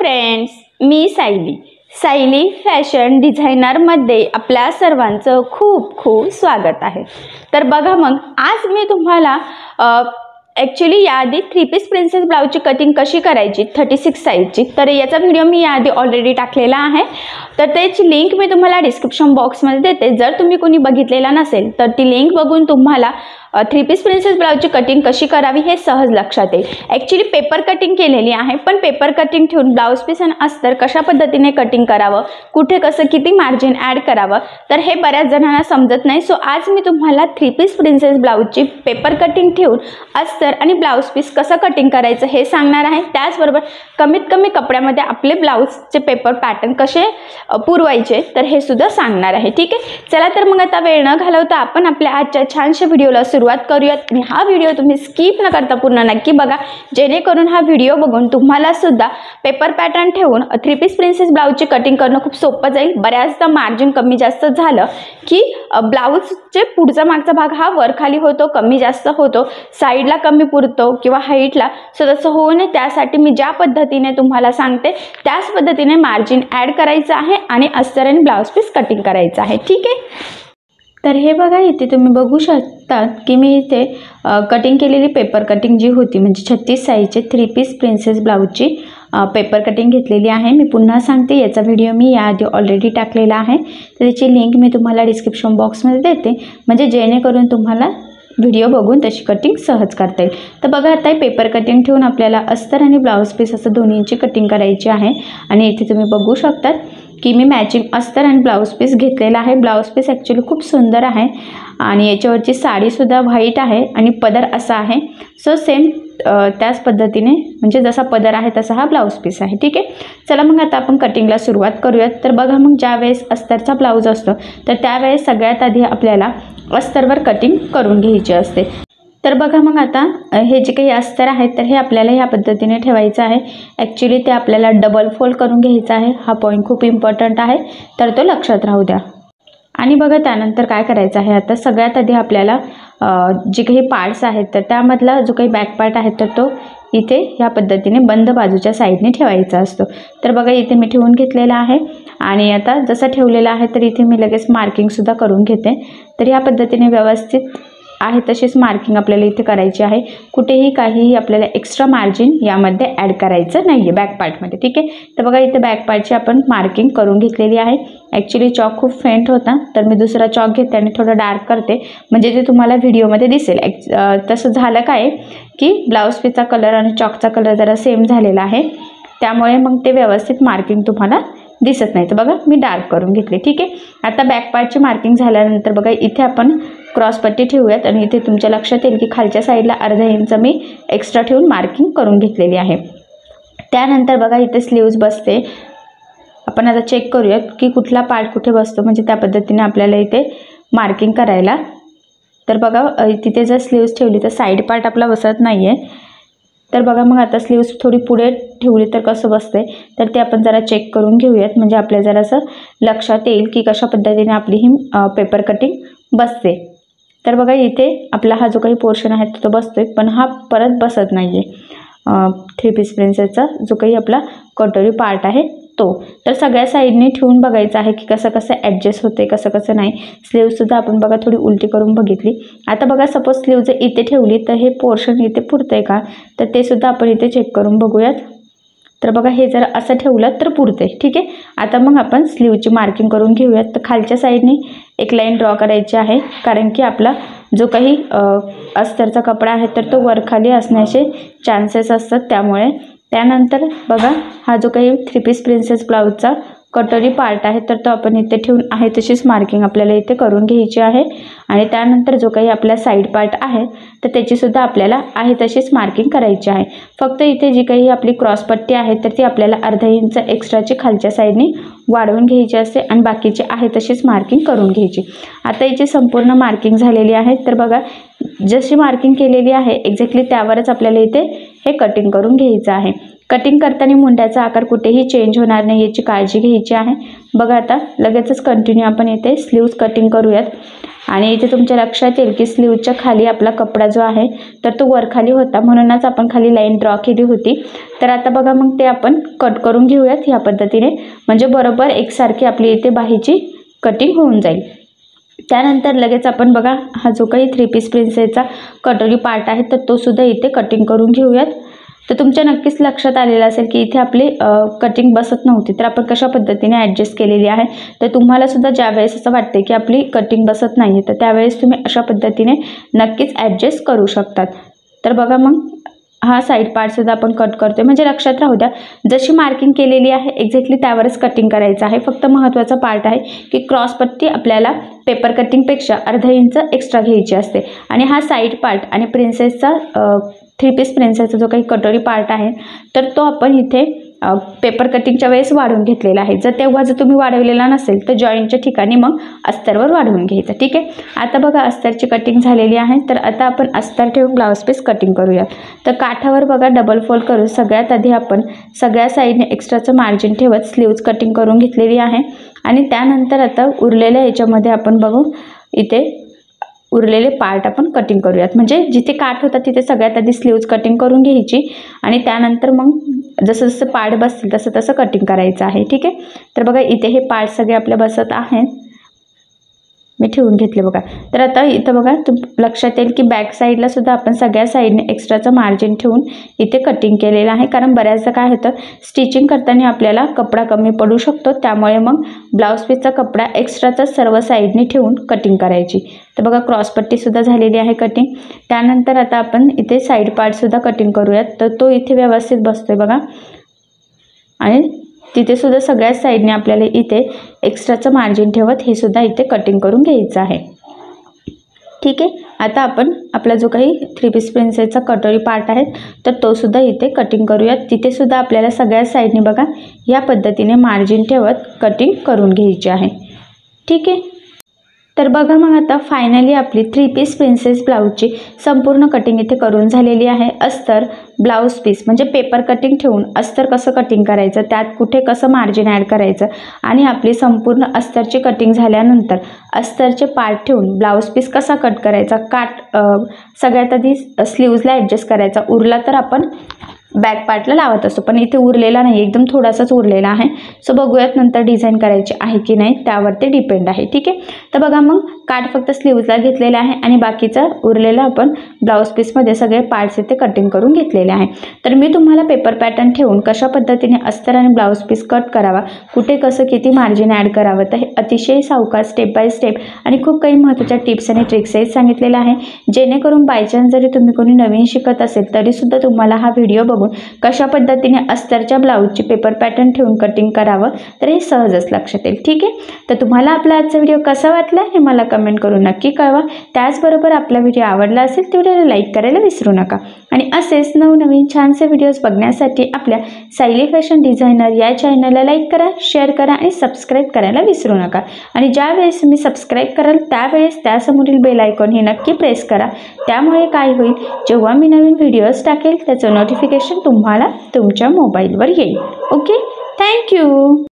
Friends मी Sayali. Sayali fashion डिझायनरमध्ये आपल्या सर्वांचं खूप खूप स्वागत आहे. तर बघा मग आज मी तुम्हाला ॲक्च्युली याआधी थ्री पीस प्रिन्सेस ब्लाऊजची कटिंग कशी करायची थर्टी सिक्स साईजची तर याचा व्हिडिओ मी याआधी ऑलरेडी टाकलेला आहे. तर त्याची लिंक मी तुम्हाला डिस्क्रिप्शन बॉक्समध्ये देते. जर तुम्ही कोणी बघितलेला नसेल तर ती लिंक बघून तुम्हाला थ्री पीस प्रिन्सेस ब्लाऊजची कटिंग कशी करावी हे सहज लक्षात येईल. ॲक्च्युली पेपर कटिंग केलेली आहे पण पेपर कटिंग ठेवून ब्लाऊज पीस आणि अस्तर कशा पद्धतीने कटिंग करावं कुठे कसं किती मार्जिन ॲड करावं तर हे बऱ्याच जणांना समजत नाही. सो आज मी तुम्हाला थ्री पीस प्रिन्सेस ब्लाऊजची पेपर कटिंग ठेवून अस्तर आणि ब्लाऊज पीस कसं कटिंग करायचं हे सांगणार आहे. त्याचबरोबर कमीत कमी कपड्यामध्ये आपले ब्लाऊजचे पेपर पॅटर्न कसे पुरवायचे तर हे सुद्धा सांगणार आहे. ठीक आहे? चला तर मग आता वेळ न घालवता आपण आपल्या आजच्या छानशा व्हिडिओला सुरुवात करूयात. आणि हा व्हिडिओ तुम्ही स्किप न करता पूर्ण नक्की बघा. जेणेकरून हा व्हिडिओ बघून तुम्हाला सुद्धा पेपर पॅटर्न ठेवून थ्री पीस प्रिन्सेस ब्लाऊजची कटिंग करणं खूप सोपं जाईल. बऱ्याचदा मार्जिन कमी जास्त झालं की ब्लाऊजचे पुढचा मागचा भाग हा वरखाली होतो कमी जास्त होतो साईडला कमी पुरतो किंवा हाईटला सो तसं होऊ नये. त्यासाठी मी ज्या पद्धतीने तुम्हाला सांगते त्याच पद्धतीने मार्जिन ॲड करायचं आहे आणि अस्तर आणि ब्लाऊज पीस कटिंग करायचं आहे. ठीक आहे? तर हे बघा इथे तुम्ही बघू शकता की मी इथे कटिंग केलेली पेपर कटिंग जी होती म्हणजे छत्तीस साईजचे थ्री पीस प्रिन्सेस ब्लाऊजची पेपर कटिंग घेतलेली आहे. मी पुन्हा सांगते याचा व्हिडिओ मी याआधी ऑलरेडी टाकलेला आहे. तर त्याची लिंक मी तुम्हाला डिस्क्रिप्शन बॉक्समध्ये देते. म्हणजे जेणेकरून तुम्हाला व्हिडिओ बघून तशी कटिंग सहज करता येईल. तर बघा आता पेपर कटिंग ठेवून आपल्याला अस्तर आणि ब्लाऊज पीस असं दोन्हींची कटिंग करायची आहे. आणि इथे तुम्ही बघू शकतात की मी मॅचिंग अस्तर आणि ब्लाऊज पीस घेतलेला आहे. ब्लाऊज पीस ॲक्च्युली खूप सुंदर आहे आणि याच्यावरची साडीसुद्धा व्हाईट आहे आणि पदर असा आहे. सो सेम त्याच पद्धतीने म्हणजे जसा पदर आहे तसा हा ब्लाऊज पीस आहे. ठीक आहे? चला मग आता आपण कटिंगला सुरुवात करूयात. तर बघा मग ज्यावेळेस अस्तरचा ब्लाऊज असतो तर त्यावेळेस सगळ्यात आधी आपल्याला अस्तरवर कटिंग करून घ्यायची असते. तर बघा मग आता हे जे काही अस्तर आहेत तर हे आपल्याला ह्या पद्धतीने ठेवायचं आहे. ॲक्च्युली ते आपल्याला डबल फोल्ड करून घ्यायचं आहे. हा पॉईंट खूप इम्पॉर्टंट आहे. तर तो लक्षात राहू द्या. आणि बघा त्यानंतर काय करायचं आहे? आता सगळ्यात आधी आपल्याला जे काही पार्ट्स आहेत तर त्यामधला जो काही बॅक पार्ट आहे तर तो इथे ह्या पद्धतीने बंद बाजूच्या साईडने ठेवायचा असतो. तर बघा इथे मी ठेवून घेतलेला आहे. आणि आता जसं ठेवलेला आहे तर इथे मी लगेच मार्किंगसुद्धा करून घेते. तर ह्या पद्धतीने व्यवस्थित आहे तशीच मार्किंग आपल्याला इथे करायची आहे. कुठेही काहीही आपल्याला एक्स्ट्रा मार्जिन यामध्ये ॲड करायचं नाही आहे बॅक पार्टमध्ये ठीक आहे? तर बघा इथे बॅक पार्टची आपण मार्किंग करून घेतलेली आहे. ॲक्च्युली चॉक खूप फेंट होता तर मी दुसरा चॉक घेते आणि थोडं डार्क करते. म्हणजे ते तुम्हाला व्हिडिओमध्ये दिसेल ॲक् तसं झालं काय की ब्लाऊज पीचा कलर आणि चॉकचा कलर जरा सेम झालेला आहे. त्यामुळे मग ते व्यवस्थित मार्किंग तुम्हाला दिसत नाही. तर बघा मी डार्क करून घेतले ठीक आहे? आता बॅक पार्टची मार्किंग झाल्यानंतर बघा इथे आपण क्रॉसपट्टी ठेवूयात आणि इथे तुमच्या लक्षात येईल की खालच्या साईडला अर्धा इंच मी एक्स्ट्रा ठेवून मार्किंग करून घेतलेली आहे. त्यानंतर बघा इथे स्लीव्ज बसते. आपण आता चेक करूयात की कुठला पार्ट कुठे बसतो म्हणजे त्या पद्धतीने आपल्याला इथे मार्किंग करायला. तर बघा तिथे जर स्लीव्ज ठेवली तर साईड पार्ट आपला बसत नाही आहे तर बघा मग आता स्लीव्ज थोडी पुढे ठेवली तर कसं बसते? तर ते आपण जरा चेक करून घेऊयात. म्हणजे आपल्या जरासं लक्षात येईल की कशा पद्धतीने आपली ही पेपर कटिंग बसते. तर बघा इथे आपला हा जो काही पोर्शन आहे तो बसतो आहे पण हा परत बसत नाही आहे थ्री पीस प्रिन्सेसचा जो काही आपला कटोरी पार्ट आहे तो. तर सगळ्या साईडने ठेवून बघायचं आहे की कसं कसं ॲडजस्ट होते कसं कसं नाही स्लीवसुद्धा आपण बघा थोडी उलटी करून बघितली. आता बघा सपोज स्लीव जर इथे ठेवली तर हे पोर्शन इथे पुरतं आहे का? तर ते सुद्धा आपण इथे चेक करून बघूयात. तर बघा हे जर असं ठेवलं तर पुरते. ठीक आहे? आता मग आपण स्लीवची मार्किंग करून घेऊयात. तर खालच्या साईडने एक लाईन ड्रॉ करायची आहे. कारण की आपला जो काही अस्तरचा कपडा आहे तर तो वरखाली असण्याचे चान्सेस असतात त्यामुळे. त्यानंतर बघा हा जो काही थ्री पीस प्रिन्सेस ब्लाऊजचा कटोरी पार्ट आहे तर तो आपण इथे ठेवून आहे तशीच मार्किंग आपल्याला इथे करून घ्यायची आहे. आणि त्यानंतर जो काही आपला साईड पार्ट आहे तर त्याचीसुद्धा आपल्याला आहे तशीच मार्किंग करायची आहे. फक्त इथे जी काही आपली क्रॉसपट्टी आहे तर ती आपल्याला अर्धा इंच एक्स्ट्राची खालच्या साईडने वाढवून घ्यायची असते आणि बाकीची आहे तशीच मार्किंग करून घ्यायची. आता याची संपूर्ण मार्किंग झालेली आहे तर बघा जशी मार्किंग केलेली आहे एक्झॅक्टली त्यावरच आपल्याला इथे हे कटिंग करून घ्यायचं आहे. कटिंग करताना मुंड्याचा आकार कुठेही चेंज होणार नाही याची काळजी घ्यायची आहे. बघा आता लगेचच कंटिन्यू आपण इथे स्लीव्ज कटिंग करूयात. आणि इथे तुमच्या लक्षात येईल की स्लीवच्या खाली आपला कपडा जो आहे तर तो वरखाली होता. म्हणूनच आपण खाली लाईन ड्रॉ केली होती. तर आता बघा मग ते आपण कट करून घेऊयात ह्या पद्धतीने. म्हणजे बरोबर एकसारखी आपली इथे बाहीची कटिंग होऊन जाईल. त्यानंतर लगेच आपण बघा हा जो काही थ्री पीस प्रिन्सेसचा कटोरी पार्ट आहे तर तो सुद्धा इथे कटिंग करून घेऊयात. तर तुमच्या नक्कीच लक्षात आलेलं असेल की इथे आपली कटिंग बसत नव्हती. तर आपण कशा पद्धतीने ॲडजस्ट केलेली आहे? तर तुम्हालासुद्धा ज्यावेळेस असं वाटते की आपली कटिंग बसत नाही आहे तर त्यावेळेस तुम्ही अशा पद्धतीने नक्कीच ॲडजस्ट करू शकतात. तर बघा मग हा साईड पार्टसुद्धा आपण कट करतो म्हणजे लक्षात राहू द्या जशी मार्किंग केलेली आहे एक्झॅक्टली त्यावरच कटिंग करायचं आहे. फक्त महत्त्वाचा पार्ट आहे की क्रॉसपट्टी आपल्याला पेपर कटिंगपेक्षा अर्धा इंच एक्स्ट्रा घ्यायची असते. आणि हा साईड पार्ट आणि प्रिन्सेसचा थ्री पीस प्रिन्सेसचा जो काही कटोरी पार्ट आहे तर तो आपण इथे पेपर कटिंगच्या वेळेस वाढवून घेतलेला आहे. जर तेव्हा जर तुम्ही वाढवलेला नसेल तर जॉईंटच्या ठिकाणी मग अस्तरवर वाढवून घ्यायचं. ठीक आहे? आता बघा अस्तरची कटिंग झालेली आहे. तर आता आपण अस्तर ठेवून ब्लाऊज पीस कटिंग करूया. तर काठावर बघा डबल फोल्ड करून सगळ्यात आधी आपण सगळ्या साईडने एक्स्ट्राचं मार्जिन ठेवत स्लीव्ज कटिंग करून घेतलेली आहे. आणि त्यानंतर आता उरलेल्या याच्यामध्ये आपण बघू इथे उरलेले पार्ट आपण कटिंग करूयात. म्हणजे जिथे काठ होता तिथे सगळ्यात आधी स्लीव्ज कटिंग करून घ्यायची आणि त्यानंतर मग जसं जसं पार्ट बसतील तसं तसं कटिंग करायचं आहे. ठीक आहे? तर बघा इथे हे पार्ट सगळे आपल्या बसत आहेत. ठेवून घेतले बघा. तर आता इथं बघा तुम लक्षात येईल की बॅक साईडला सुद्धा आपण सगळ्या साईडने एक्स्ट्राचं मार्जिन ठेवून इथे कटिंग केलेलं आहे. कारण बऱ्याचदा काय होतं स्टिचिंग करताना आपल्याला कपडा कमी पडू शकतो. त्यामुळे मग ब्लाऊज पीसचा कपडा एक्स्ट्राचा सर्व साईडने ठेवून कटिंग करायची. तर बघा क्रॉसपट्टीसुद्धा झालेली आहे कटिंग त्यानंतर आता आपण इथे साईड पार्टसुद्धा कटिंग करूयात. तर तो इथे व्यवस्थित बसतोय बघा. आणि तिथे सुद्धा सगळ्याच साईडने आपल्याला इथे एक्स्ट्राचं मार्जिन ठेवत हे सुद्धा इथे कटिंग करून घ्यायचं आहे. ठीक आहे? आता आपण आपला जो काही थ्री पीस प्रिन्सेसचा कटोरी पार्ट आहे तर तो सुद्धा इथे कटिंग करूयात. तिथे सुद्धा आपल्याला सगळ्याच साईडने बघा या पद्धतीने मार्जिन ठेवत कटिंग करून घ्यायची आहे. ठीक आहे? तर बघा मग आता फायनली आपली थ्री पीस प्रिन्सेस ब्लाऊजची संपूर्ण कटिंग इथे करून झालेली आहे. अस्तर ब्लाऊज पीस म्हणजे पेपर कटिंग ठेवून अस्तर कसं कटिंग करायचं त्यात कुठे कसं मार्जिन ॲड करायचं आणि आपली संपूर्ण अस्तरची कटिंग झाल्यानंतर अस्तरचे पार्ट ठेवून ब्लाऊज पीस कसा कट करायचा काट सगळ्यात आधी स्लीव्जला ॲडजस्ट करायचा. उरला तर आपण बॅक पार्टला लावत असतो. पण इथे उरलेला नाही एकदम थोडासाच उरलेला आहे. सो बघूयात नंतर डिझाईन करायची आहे की नाही. त्यावर ते डिपेंड आहे. ठीक आहे? तर बघा मग काठ फक्त स्लीव्जला घेतलेला आहे आणि बाकीचा उरलेला आपण ब्लाऊज पीसमध्ये सगळे पार्ट्स इथे कटिंग करून घेतलेले आहे. तर मी तुम्हाला पेपर पॅटर्न ठेवून कशा पद्धतीने अस्तर आणि ब्लाऊज पीस कट करावा कुठे कसं किती मार्जिन ॲड करावं तर हे अतिशय सावकार स्टेप बाय स्टेप आणि खूप काही महत्त्वाच्या टिप्स आणि ट्रिक्सही सांगितलेलं आहे. जेणेकरून बायचान्स जरी तुम्ही कोणी नवीन शिकत असेल तरीसुद्धा तुम्हाला हा व्हिडिओ बघून कशा पद्धतीने अस्तरच्या ब्लाऊजची पेपर पॅटर्न ठेवून कटिंग करावं तर हे सहजच लक्षात येईल. ठीक आहे? तर तुम्हाला आपला आजचा व्हिडिओ कसा वाटला हे मला कमेंट करून नक्की कळवा. त्याचबरोबर आपला व्हिडिओ आवडला असेल तर व्हिडिओला लाईक करायला विसरू नका. आणि असेच नवनवीन छानसे व्हिडिओज बघण्यासाठी आपल्या सायली फॅशन डिझायनर या चॅनलला लाईक करा शेअर करा आणि सबस्क्राईब करायला विसरू नका. आणि ज्यावेळेस तुम्ही सबस्क्राईब कराल त्यावेळेस त्यासमोरील बेल आयकॉन हे नक्की प्रेस करा. त्यामुळे काय होईल? जेव्हा मी नवीन व्हिडिओज टाकेल त्याचं नोटिफिकेशन नोटिफिकेशन तुम्हाला तुमच्या मोबाईलवर येईल. Okay thank you